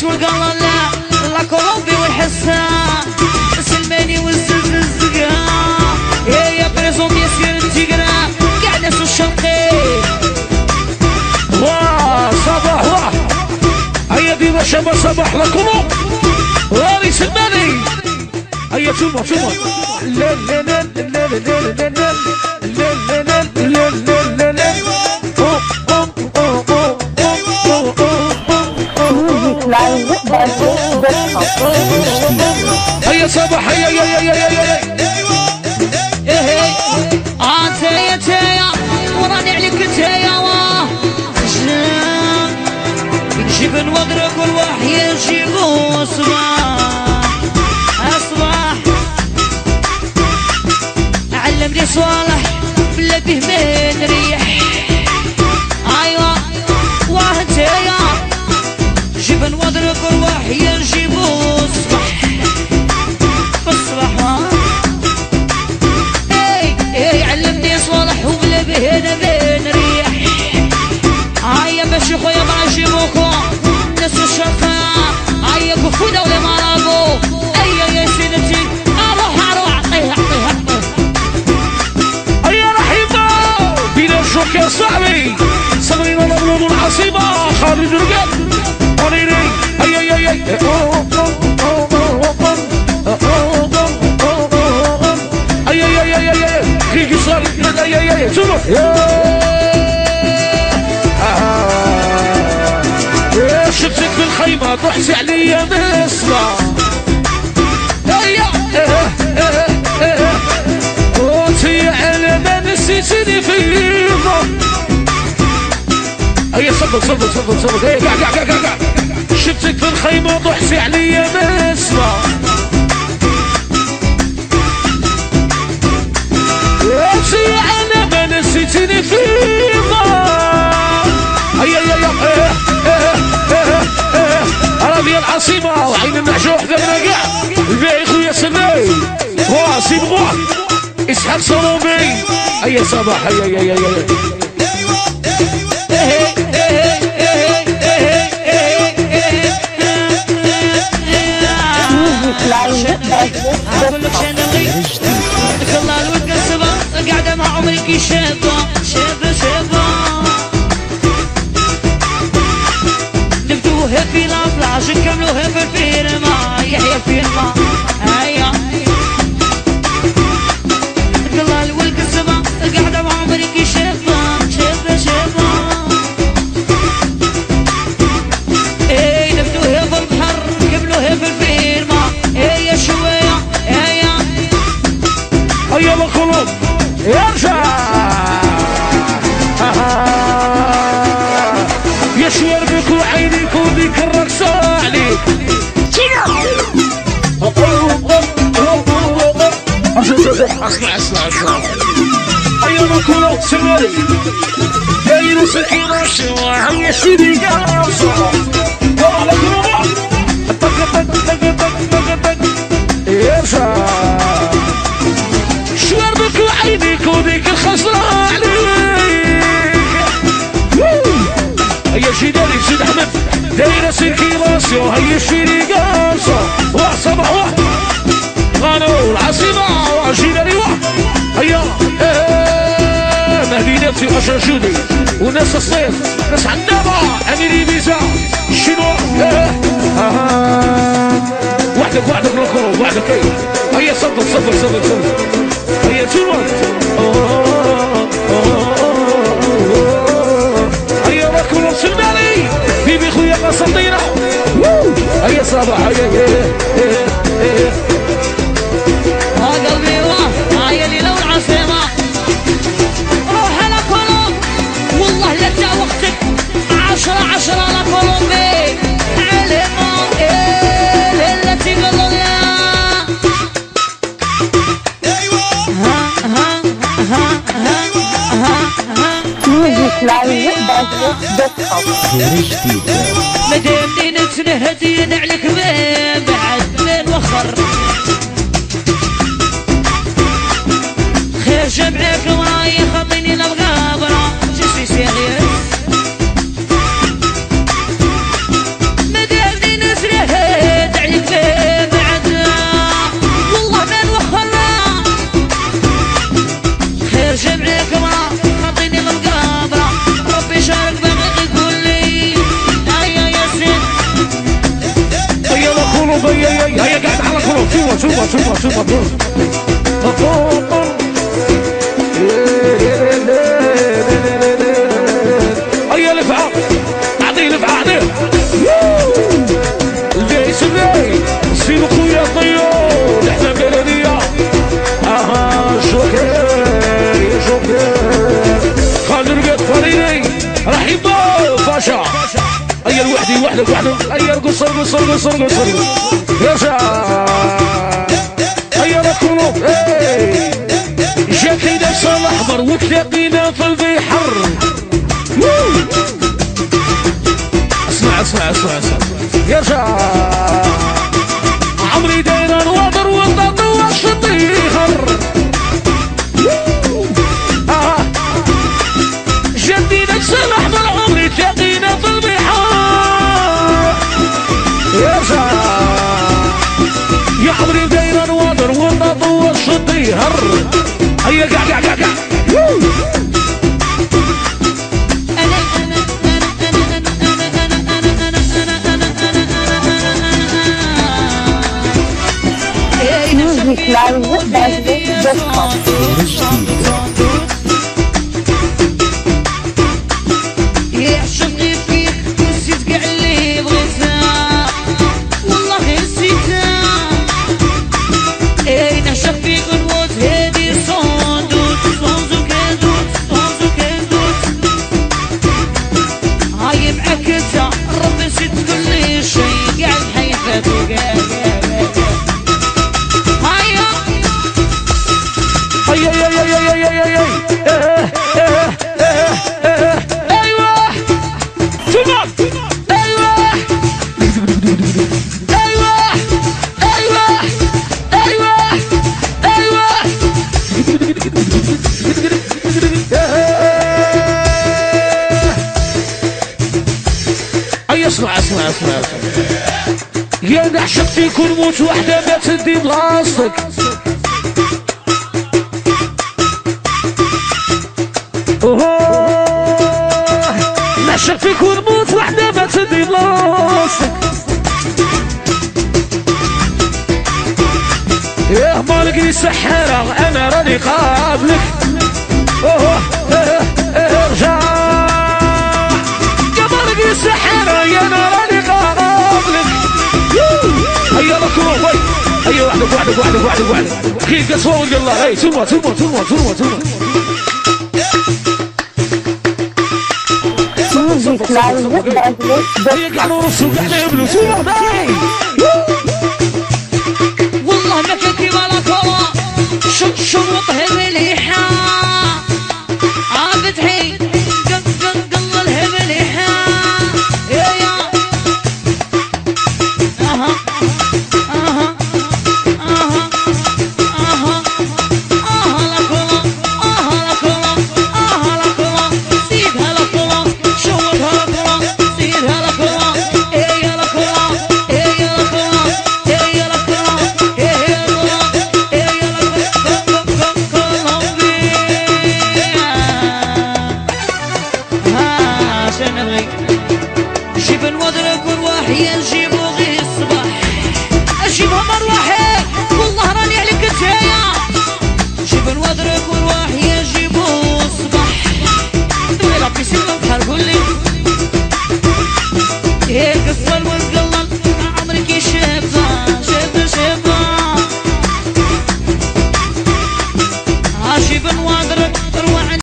شو القلة لا لا كولومبي والحسة سلماني والزقزقة يا يا بريزون يسير التقرا قاع ناس الشرقي واه صباح واه هيا ديما شباب صباح لكم غالي سلماني هيا شوفوا شوفوا لا لا لا لا لا لا لا لا لا لا لا لاين هيا صباح هيا يا يا يا يا يا عاتيا إيه، إيه. تيا إيه، وراني عليك تيا واه شلون نجيب نوضرب والوحي يجيب صباح أصبح. علمني صوالح شنو شفتك بالخيمة ضحكت عليا نسمع قلت يا أنا ما نسيتني في اليوم اي صبر صبر صبر صبر اي قاع قاع قاع قاع شفتك بالخيمة ضحكت عليا نسمع امشي أنا ما نسيتني فيما هيا يا يا راضي العاصمة وعين النحجو حدا النقع الباقي خويا سماي وعاصم غوح اسحاق صلومي هيا صباح هيا يا يا يرجع يا شوار بك وعينيك وبيك الرقصة عليك اسمع اسمع اسمع هيا القلوب سمري داير سكينة شوار هيا سيدي قاصة والله طق طق طق طق طق طق يرجع دعمت دايرة سلكي راسي وهي الشريقة راسة وصباح واحد غانو العاصمة وعجينا لي واحد هيا مدينتي أجر جودي وناس الصيف ناس عنابة أميري بيزا شنو وحدك وحدك الخروج وحدك هيا صدق صدق صدق صدق هيا تونس هيا صباح هيا إيه إيه إيه قلبي واه روح والله وقتك. مدام نتنهدي أنا عليك ما بعد ما نوخر خارجه معاك هيا لفعة اعطيه لفعة اعطيه ليش لي سيب خويا طيور إحنا بلدية أها شكر يا شكر خالد رقد فريدي راح يبقى فاشا هيا الوحدي وحدك وحدك هيا القصر قصر قصر قصر يا شا الاحمر وتلاقينا في البحر اسمع اسمع اسمع اسمع. يا شا عمري داير الوضر والضد والشطيخر آه. جدي نفس الاحمر عمري تلاقينا في البحار يا شا يا عمري داير الوضر والضد والشطيخر هيا قاع قاع قاع. نعشق فيك ونموت وحدة ما تدي بلاصتك. نعشق فيك ونموت وحدة ما تدي بلاصتك. يا مالك سحرة أنا راني قابلك. أوه. وعدك وعدك وعدك وعدك وعدك خير قصوى ولق الله هاي سموة سموة سموة سموة سموة هي قاعدة ونص وقاعدة يبلو سموة والله ما كان كيما لا ترى شرطه مليحة عابد حي